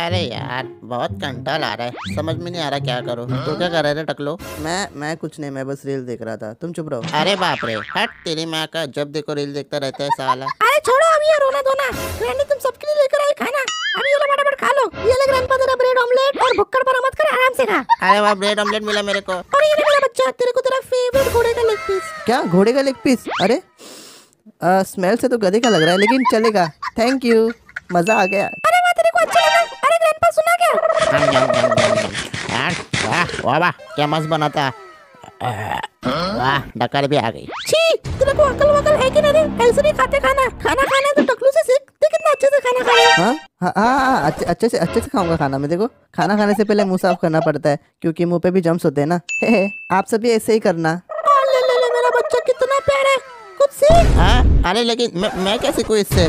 अरे यार बहुत कंटाल आ रहा है। समझ में नहीं आ रहा क्या करूँ। तो क्या कर रहे थे टकलो? मैं मैं कुछ नहीं मैं बस रील देख रहा था। तुम चुप रहो। अरे बाप रे हट तेरी माँ का। जब देखो रील देखता रहता है साला। अरे छोड़ो अभी ये रोना धोना। ग्रैंडी तुम सबके लिए लेकर आई खाना। अभी ये लो फटाफट खा लो। ये ले ग्रैंडपा तेरा ब्रेड ऑमलेट और भुक्कड़ पर मत कर आराम से खा। अरे वाह ब्रेड ऑमलेट मिला मेरे को। और ये मेरा बच्चा तेरे को तेरा फेवरेट घोड़े का लेग पीस क्या घोड़े का लेग पीस अरे स्मेल से तो गधे का लग रहा है लेकिन चलेगा। थैंक यू मज़ा आ गया। क्या हम जम जम जम जम यार वाह वाह वाह क्या मस्त बना था। वाह डकार भी आ गई। छी तेरे को अकल वकल है कि नहीं? ऐसे नहीं खाते खाना खाना खाना है तो टकलू से सीख। देख कितना अच्छे से खाना खा रहा है? हाँ हाँ हाँ हाँ, अच्छे अच्छे से अच्छे से खाऊँगा खाना। मैं देखो खाना खाने से पहले मुँह साफ़ करना पड़ता है क्योंकि मुँह पे भी जम्स होते हैं ना। हे हे आप सभी ऐसे ही करना। ले ले ले मेरा बच्चा कितना प्यारा है। कुछ सीख। हाँ अरे लेकिन मैं मैं कैसे कोई इससे?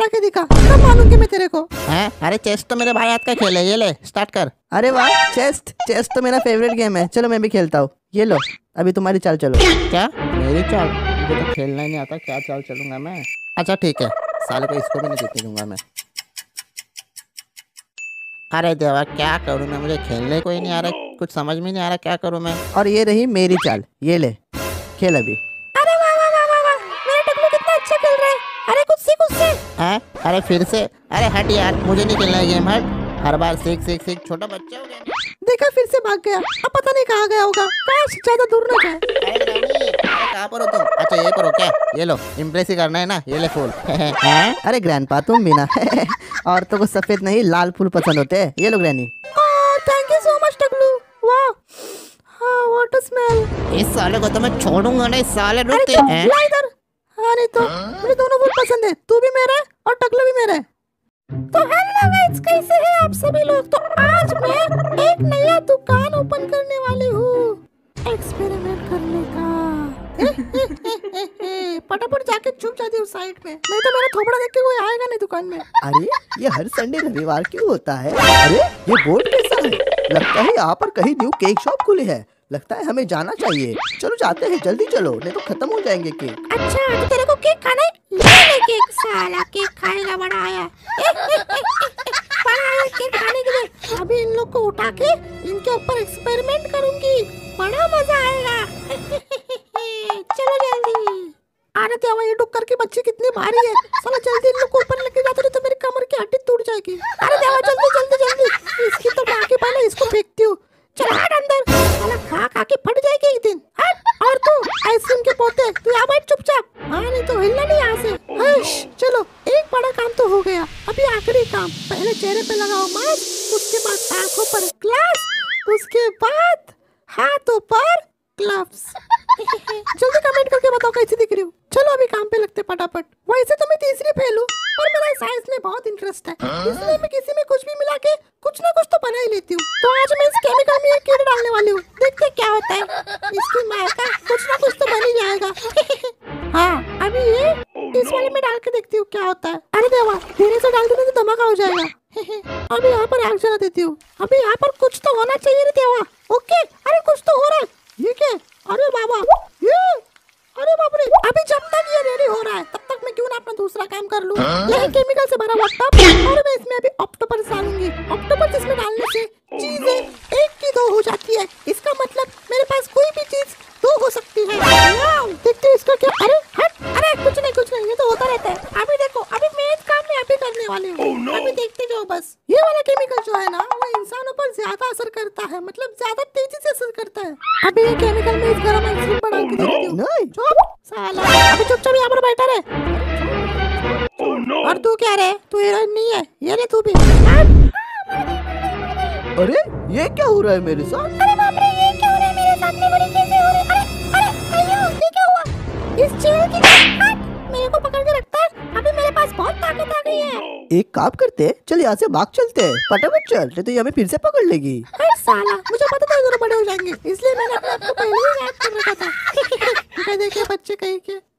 हला के दिखा। तब मालूँगी मैं तेरे को? हैं? अरे चेस्ट तो मेरे भाई हाथ का खेल है ये ले स्टार्ट कर। अरे वाह चेस्ट चेस्ट तो मेरा फेवरेट गेम है। चलो मैं भी खेलता हूँ। ये लो अभी तुम्हारी चाल चलो। क्या? मेरी चाल? मुझे तो खेलना ही नहीं आता क्या चाल चलूँगा मैं? अच्छा ठीक है। साले को इसको भी नहीं जीतने दूँगा मैं। अरे देवा क्या करूँ मैं? मुझे खेलने को ही नहीं आ रहा कुछ समझ में नहीं आ रहा क्या करूँ मैं? और ये रही मेरी चाल ये ले। खेल अभी अरे वाह वाह वाह वाह वाह मेरा टकलू कितना अच्छा खेल रहा है अरे कुछ सीख उससे हैं? अरे फिर से। अरे हट यार मुझे नहीं खेलना है गेम हट। हर बार सीख सीख सीख छोटा बच्चा हो गया। देखा फिर से भाग गया। अब पता नहीं कहाँ गया होगा। काश ज़्यादा दूर न जाए। कहाँ पर हो तुम? अच्छा ये पर हो क्या? ये लो इम्प्रेस ही करना है ना ये ले फूल हैं? अरे ग्रैंडपा तुम भी ना। औरतों को सफ़ेद नहीं लाल फूल पसंद होते हैं। ये लो granny thank you so much टकलू। वाह। हाँ व्हाट अ स्मेल इस साले को तो मैं छोड़ूँगा नहीं इस साले रुक तो हैं अरे तो मुझे दोनों बहुत पसंद है। तू भी मेरा है और टकलू भी मेरा है। तो हेलो गाइस कैसे हैं आप सभी लोग? तो आज मैं एक नया दुकान ओपन करने वाली हूँ। एक्सपेरिमेंट करने का। फटाफट जाके छुप जाती हूँ साइड में। नहीं तो मेरा थोपड़ा देख के कोई आएगा नहीं दुकान में। अरे, ये हर संडे रविवार क्यों होता है? अरे, ये बोर्ड कैसा है? लगता है यहाँ पर कहीं न्यू केक शॉप खुली है। लगता है हमें जाना चाहिए। चलो जाते हैं, जल्दी चलो, नहीं तो खत्म हो जाएँगे केक। अच्छा तो तेरे को केक खाना है? ले ले केक, साला केक खाएगा बड़ा आया। बड़ा आया केक खाने के लिए। अभी इन लोग को उठा के इनके ऊपर एक्सपेरिमेंट करूँगी। बड़ा मज़ा आएगा। चलो जल्दी। अरे देवा ये डुक्कर की बच्ची कितनी भारी है। साला जल्दी इन लोग को ऊपर लेके जाते तो मेरी कमर की हड्डी टूट जाएगी। अरे देवा, जल्दी जल्दी जल्दी। इसकी तो बाकी पहले इसको फेंकती हूँ। चल। चेहरे पे लगाओ मास्क उसके बाद आँखों पर ग्लास, उसके बाद हाथों पर ग्लव्स जल्दी कमेंट करके बताओ कैसी दिख रही हूँ। चलो अभी काम पे लगते फटाफट। वैसे तो मैं तीसरी फेल हूँ, पर मेरा साइंस में बहुत इंटरेस्ट है। इसलिए मैं किसी में कुछ भी मिला के कुछ ना कुछ तो बना ही लेती हूँ। तो आज मैं इस केमिकल में एक कीड़ा डालने वाली हूँ। देखते क्या होता है। इसकी माँ का कुछ ना कुछ तो बन ही जाएगा। हाँ अभी ये इस वाले में डाल के देखती हूँ क्या होता है। अरे देवा, धीरे से डाल दूँगी तो धमाका हो जाएगा। अभी यहाँ पर आग जला देती हूँ। अभी यहाँ पर कुछ तो होना चाहिए रे देवा। ओके अरे कुछ तो हो रहा है। ये क्या अरे बाबा। ये? अरे बाप रे। अभी जब तक ये रेडी हो रहा है तब तक मैं क्यों ना अपना दूसरा काम कर लूँ? यही केमिकल से भरा हुआ टब और मैं इसमें अभी ऑक्टोपस डालूँगी। ऑक्टोपस इसमें डालने से चीज़ें एक की दो हो जाती है। इसका मतलब मेरे पास कोई भी चीज़ दो हो सकती है। देखते इसका क्या अरे हट! अरे कुछ नहीं कुछ नहीं। ये तो होता रहता है अभी देखो अभी मैं इस काम में अभी करने वाली हूँ अभी देखते जाओ बस ये वाला केमिकल जो है ना वो इंसानों पर ज़्यादा असर करता है मतलब ज़्यादा तेज़ी से असर करता है। अभी ये केमिकल में इस गरम आइसक्रीम बना के देती हूँ। नहीं चुप साला। अभी चुपचाप यहाँ पर बैठा रहे। और तू क्या रे? तू हीरोइन नहीं है? ये ले तू भी? अरे ये क्या हो रहा है मेरे साथ? अरे बाप रे ये क्या हो रहा है मेरे साथ? में बड़ी एक काम करते हैं चल यहाँ से भाग चलते हैं। फटाफट चल नहीं तो ये हमें फिर से पकड़ लेगी। अरे साला। मुझे पता था बड़े हो जाएँगे इसलिए मैंने अपने आप को पहले ही याद कर रखा था। देखिए बच्चे कहीं के।